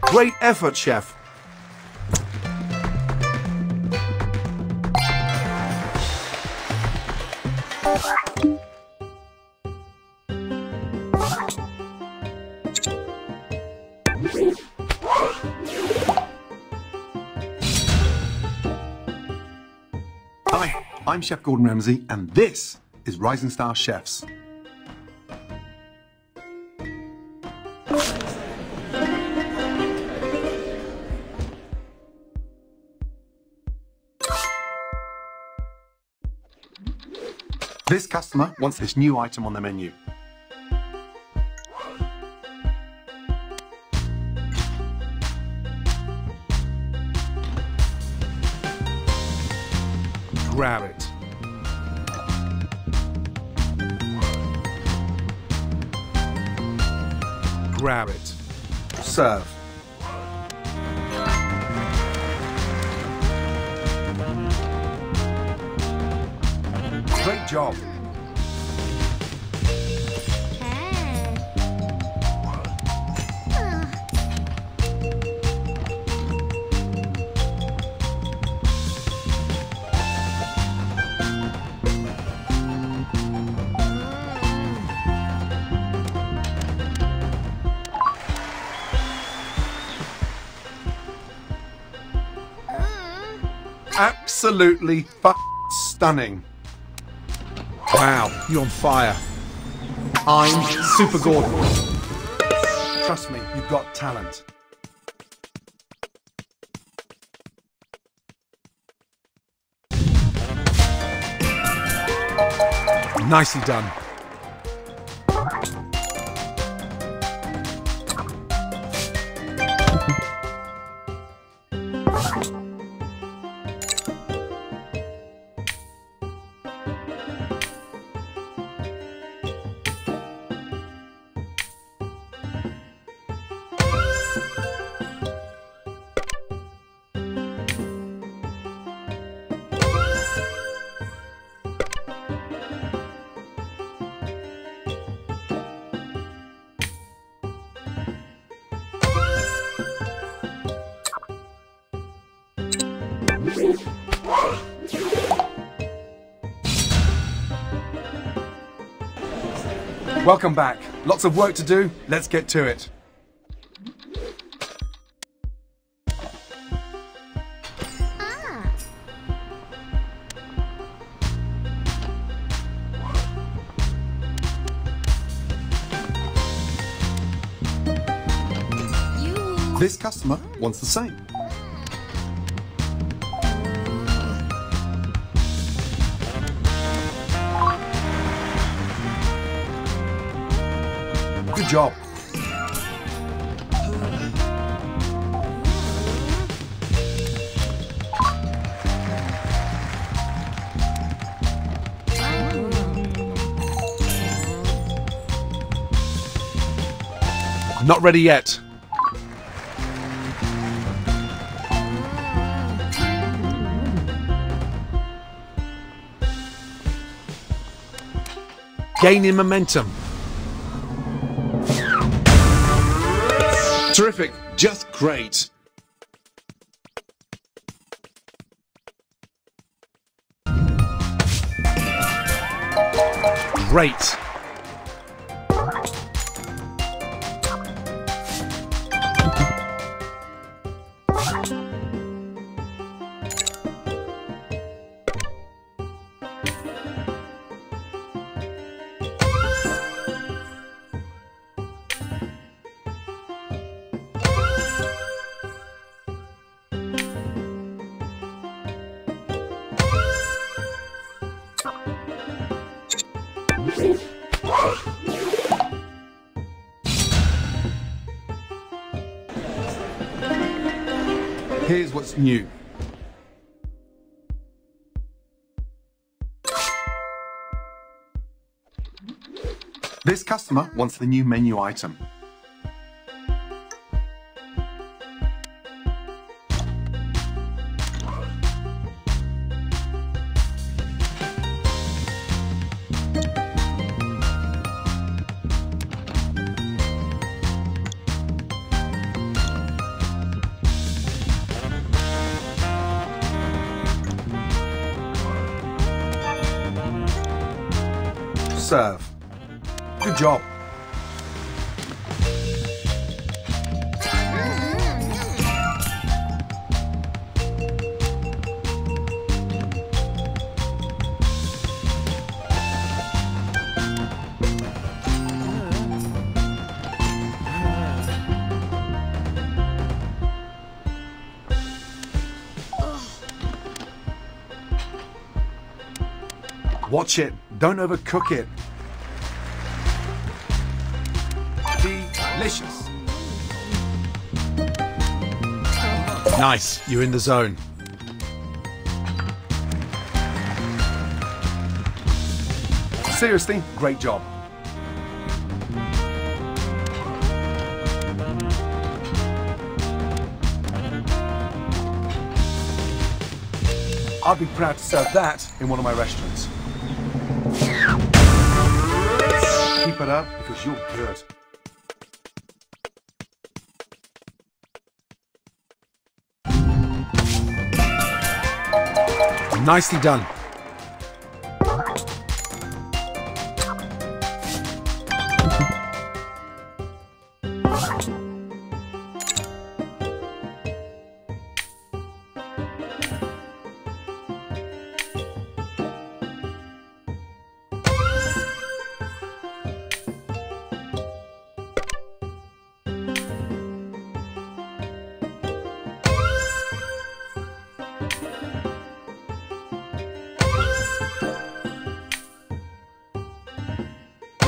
Great effort, chef. Hi, I'm Chef Gordon Ramsay, and this is Rising Star Chefs. This customer wants this new item on the menu. Grab it. Great job. Absolutely stunning. Wow, you're on fire. I'm Super Gordon. Trust me, you've got talent. Nicely done. Welcome back. Lots of work to do. Let's get to it. Ah. This customer wants the same. Job. Not ready yet. Gaining momentum. Terrific. Just great. Great. Here's what's new. This customer wants the new menu item. Serve. Good job. Watch it. Don't overcook it. Delicious. Nice. You're in the zone. Seriously, great job. I'd be proud to serve that in one of my restaurants. Keep it up because you're good. Nicely done.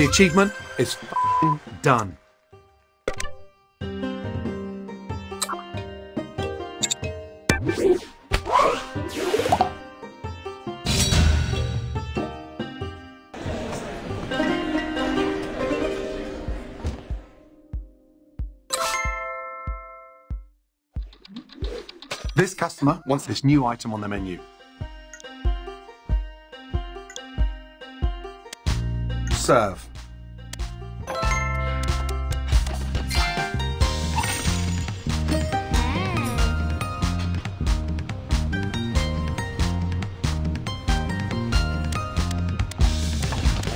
The achievement is done. This customer wants this new item on the menu. Serve.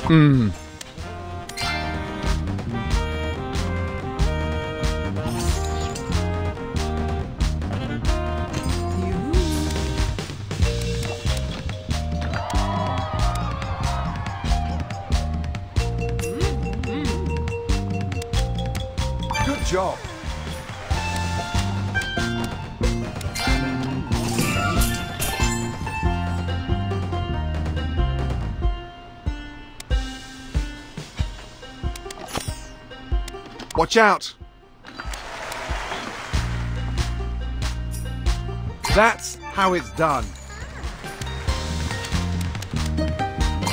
Mmm. Watch out. That's how it's done.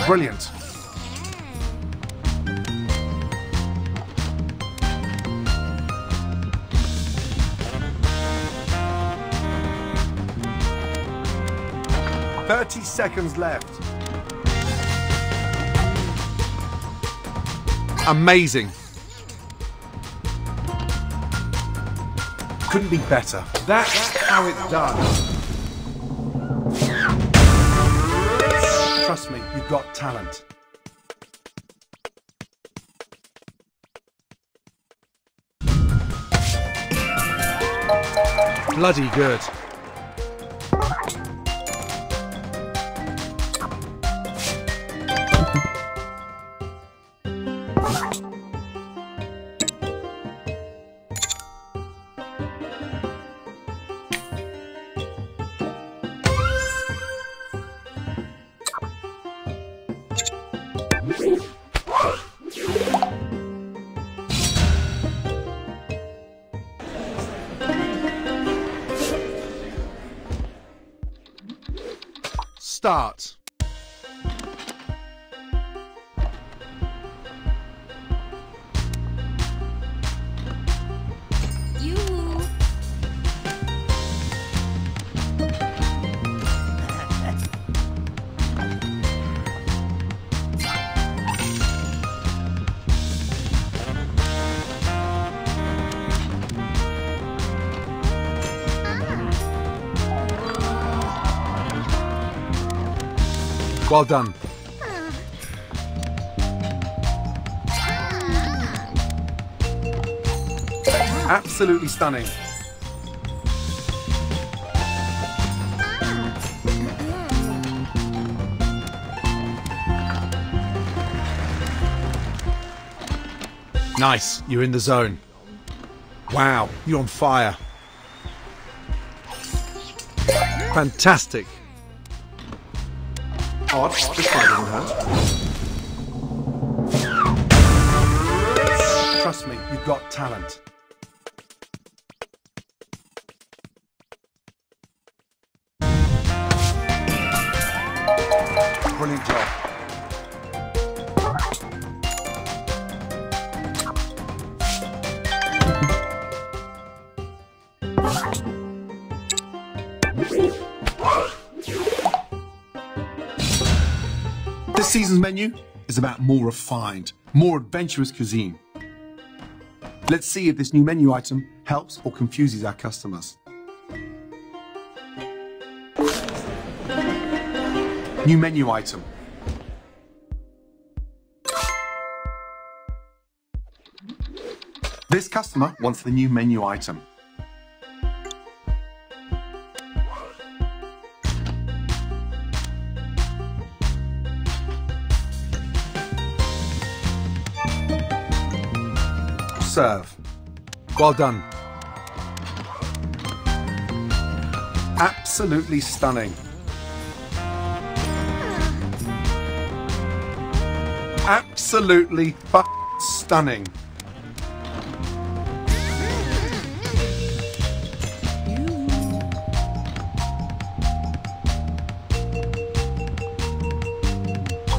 Brilliant. Thirty seconds left. Amazing. Couldn't be better. That's how it's done. Trust me, you've got talent. Bloody good. Start. Well done. Absolutely stunning. Nice, you're in the zone. Wow, you're on fire. Fantastic. Odd, this fire. Trust me, you've got talent. Season's menu is about more refined, more adventurous cuisine. Let's see if this new menu item helps or confuses our customers. New menu item. This customer wants the new menu item. Serve. Well done. Absolutely stunning. Absolutely stunning.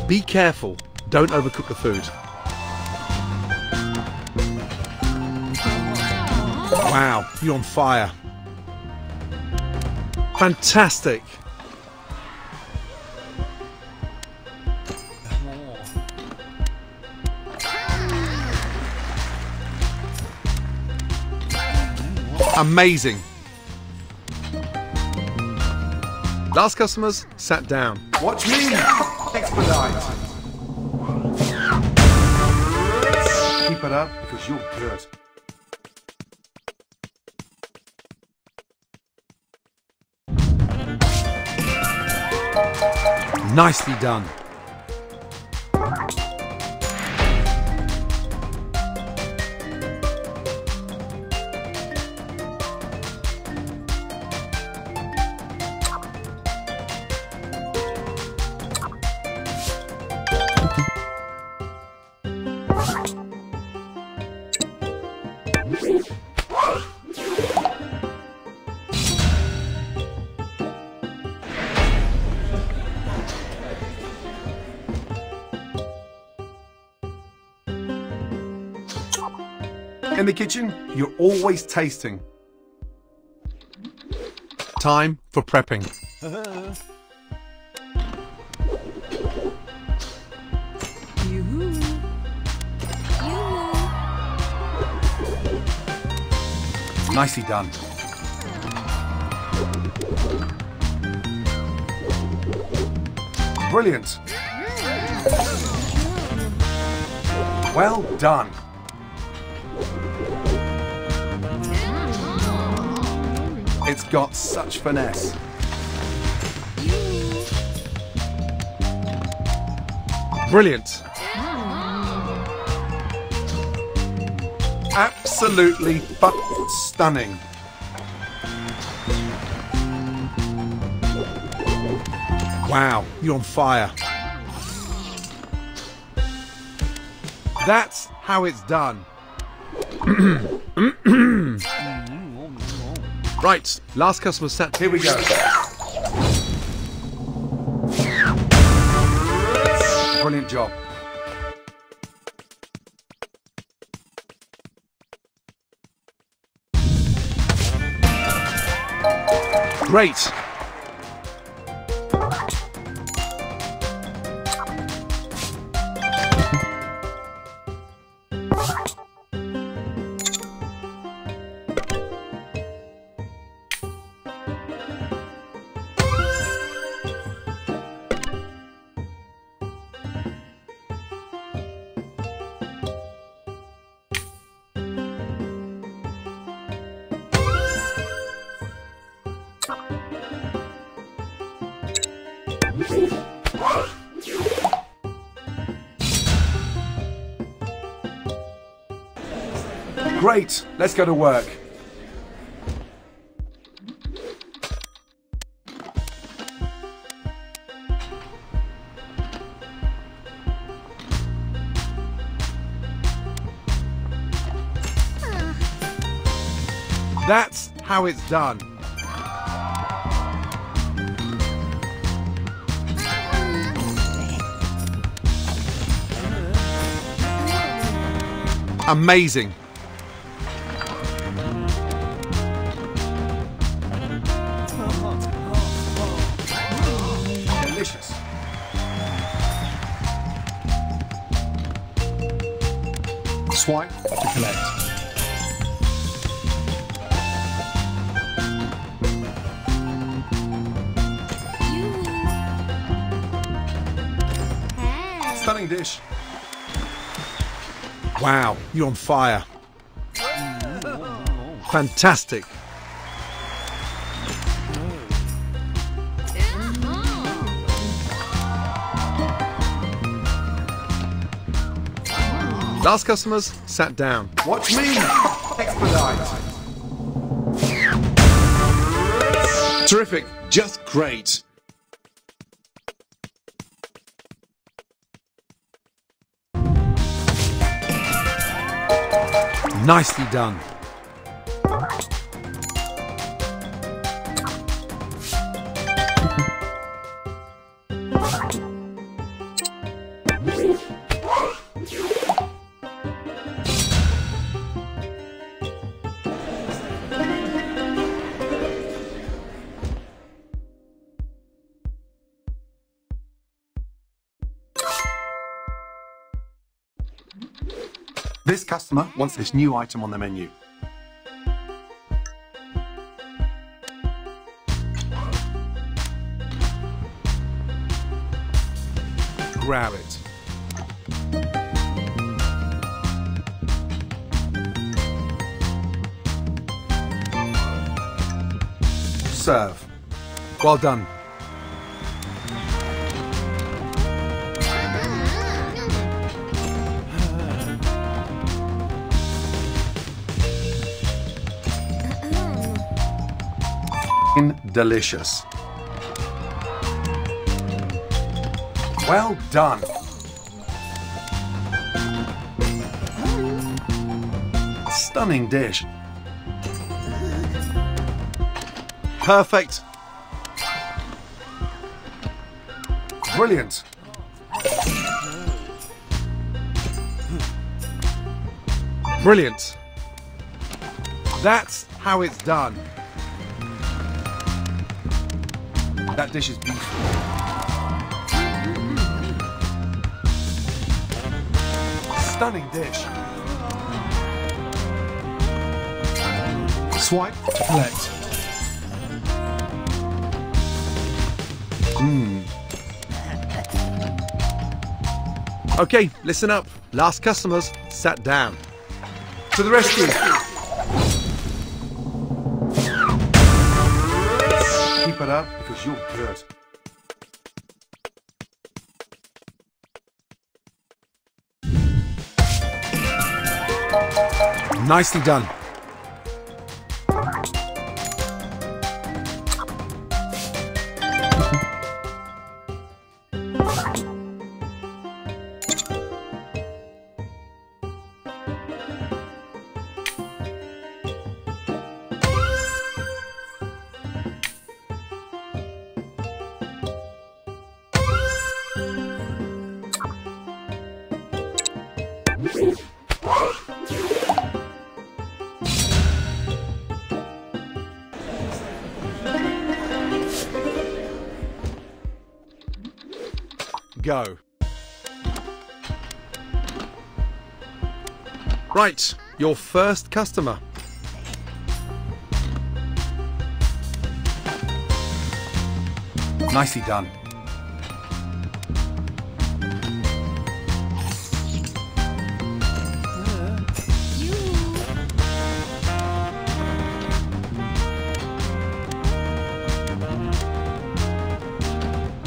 Be careful. Don't overcook the food. Wow, you're on fire. Fantastic. Amazing. Last customers sat down. Watch me expedite. Keep it up because you're good. Nicely done. In the kitchen, you're always tasting. Time for prepping. Nicely done. Brilliant. Well done. It's got such finesse. Brilliant. Absolutely stunning. Wow, you're on fire. That's how it's done. right, last customer set. Here we go. Brilliant job. Great. Great, let's go to work. That's how it's done. Amazing. Wow, you're on fire. Fantastic. Last customers sat down. Watch me! Expedite! Terrific, just great. Nicely done. This customer wants this new item on the menu. Grab it. Serve. Well done. Delicious. Well done. Stunning dish. Perfect. Brilliant. Brilliant. That's how it's done. That dish is beautiful. Stunning dish. Swipe to collect. Mmm. Okay, listen up. Last customers sat down. To the rescue. Keep it up you're good. Nicely done. Right, your first customer. Nicely done.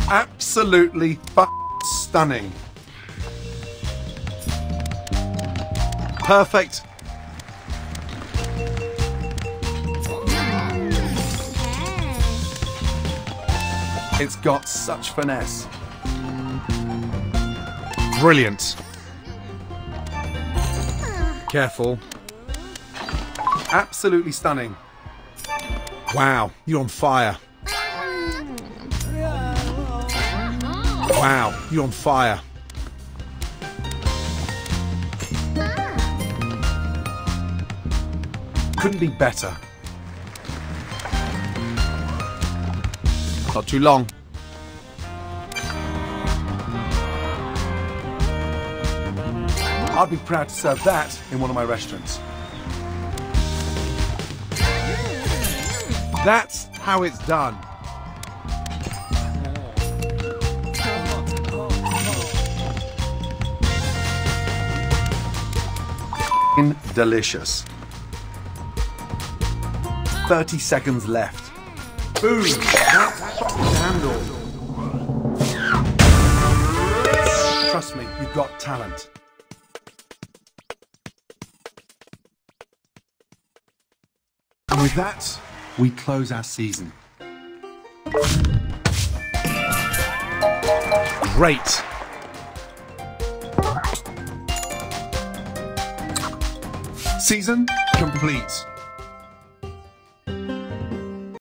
Absolutely stunning. Perfect. It's got such finesse. Brilliant. Careful. Absolutely stunning. Wow, you're on fire. Wow, you're on fire. Couldn't be better. Not too long. I'd be proud to serve that in one of my restaurants. That's how it's done. Delicious. 30 seconds left. Boom! That's handle. Trust me, you've got talent. And with that, we close our season. Great. Season complete.